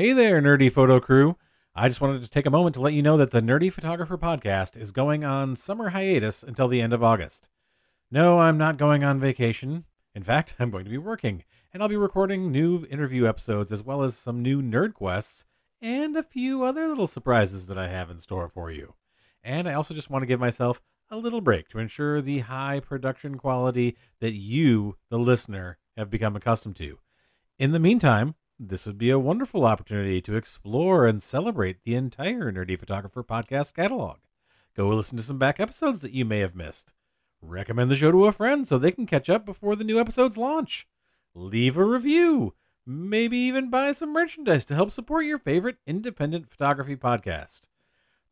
Hey there, Nerdy Photo Crew. I just wanted to take a moment to let you know that the Nerdy Photographer podcast is going on summer hiatus until the end of August. No, I'm not going on vacation. In fact, I'm going to be working, and I'll be recording new interview episodes as well as some new Nerd Quests and a few other little surprises that I have in store for you. And I also just want to give myself a little break to ensure the high production quality that you, the listener, have become accustomed to. In the meantime, this would be a wonderful opportunity to explore and celebrate the entire Nerdy Photographer podcast catalog. Go listen to some back episodes that you may have missed. Recommend the show to a friend so they can catch up before the new episodes launch. Leave a review. Maybe even buy some merchandise to help support your favorite independent photography podcast.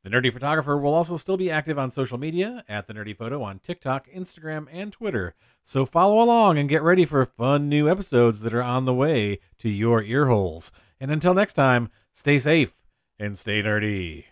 The Nerdy Photographer will also still be active on social media at The Nerdy Photo on TikTok, Instagram, and Twitter. So follow along and get ready for fun new episodes that are on the way to your earholes. And until next time, stay safe and stay nerdy.